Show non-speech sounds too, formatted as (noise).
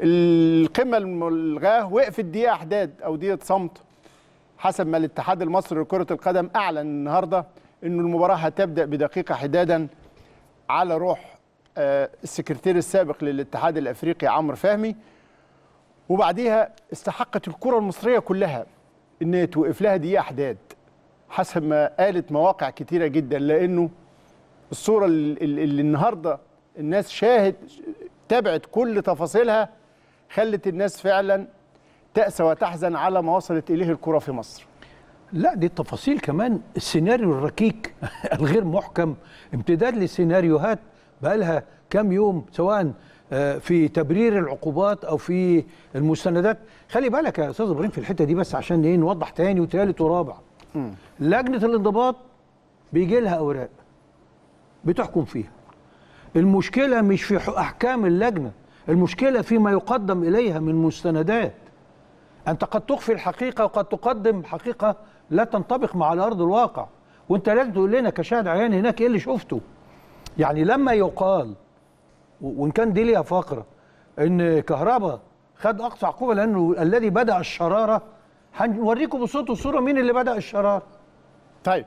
القمة الملغاه وقفت دقيقة أحداد أو دقيقة صمت حسب ما الاتحاد المصري لكرة القدم أعلن النهارده إنه المباراة هتبدأ بدقيقة حدادا على روح آه، السكرتير السابق للاتحاد الأفريقي عمرو فهمي. وبعديها استحقت الكرة المصرية كلها ان توقف لها دقيقة أحداد حسب ما قالت مواقع كتيرة جدا لأنه الصورة اللي النهارده الناس شاهد تابعت كل تفاصيلها خلت الناس فعلا تأسى وتحزن على ما وصلت إليه الكرة في مصر. لا دي التفاصيل كمان. السيناريو الركيك (laughs) الغير محكم امتداد لسيناريوهات بقالها كام يوم سواء آه، في تبرير العقوبات أو في المستندات. خلي بالك يا أستاذ إبراهيم في الحتة دي بس عشان إيه نوضح تاني وتالت ورابع. لجنة الانضباط بيجي لها أوراق بتحكم فيها. المشكلة مش في أحكام اللجنة المشكلة فيما يقدم إليها من مستندات. أنت قد تخفي الحقيقة وقد تقدم حقيقه لا تنطبق مع الأرض الواقع. وأنت لازم تقول لنا كشاهد عيان هناك إيه اللي شفته؟ يعني لما يقال و- وإن كان دي ليها فقرة إن كهربا خد أقصى عقوبة لأنه الذي بدأ الشرارة هنوريكم بصوت وصوره مين اللي بدأ الشرارة. طيب.